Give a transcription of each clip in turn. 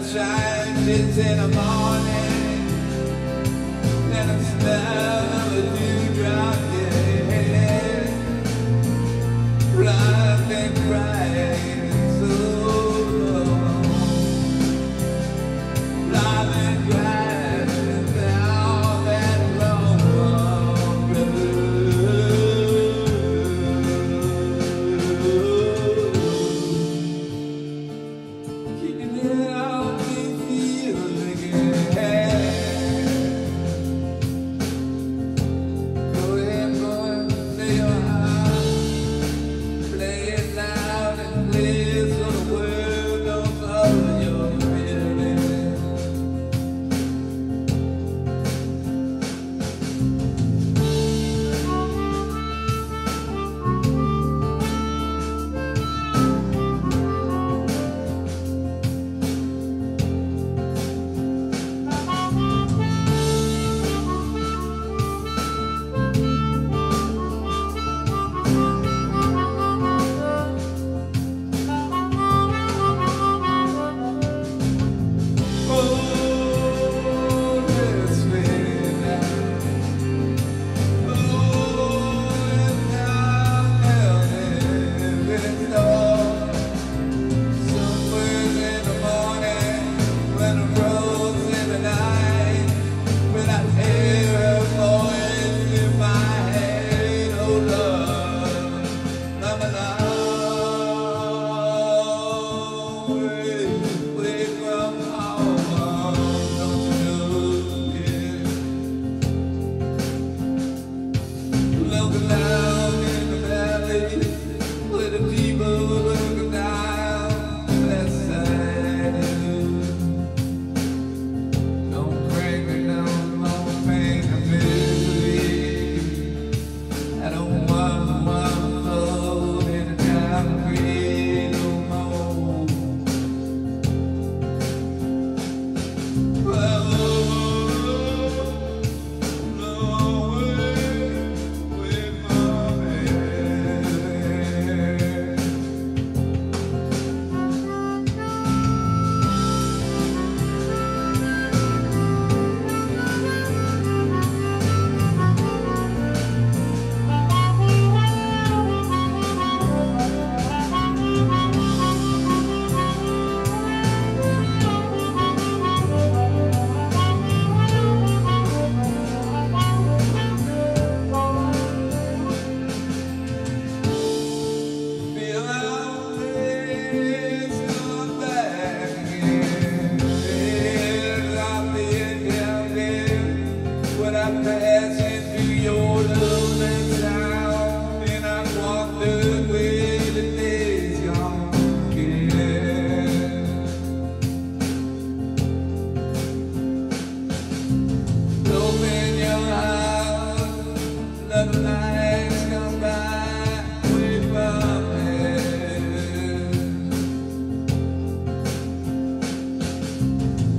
sunshine fits in the morning. And the smell of a new dewdrop, yeah Run and cry.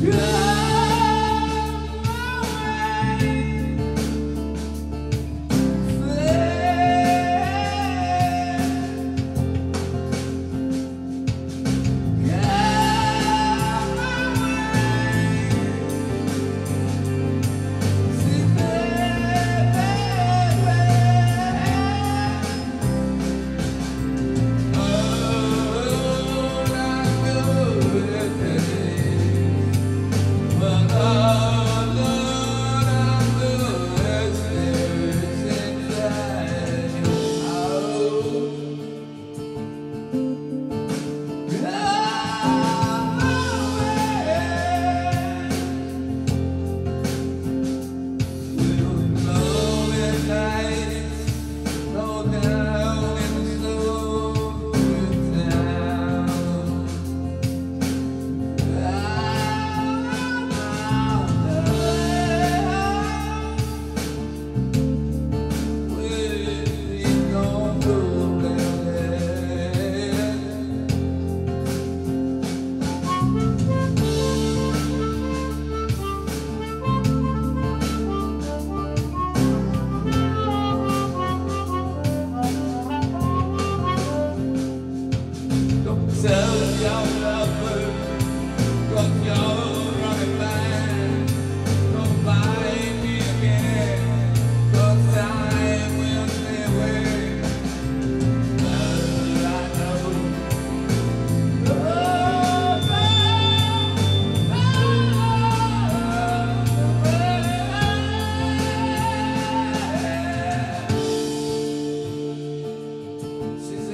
Yeah.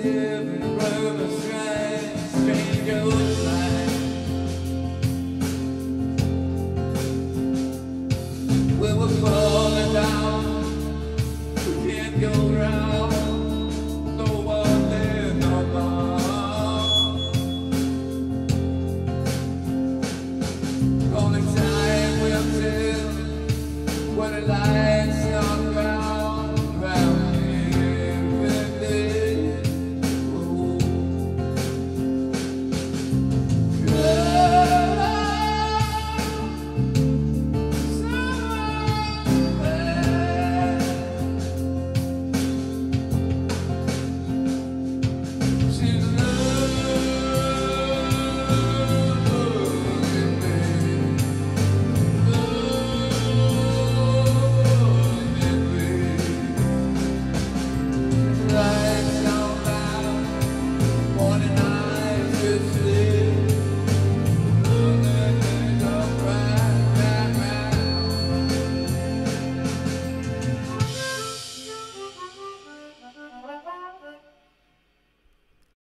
live in Rome, strange, strange.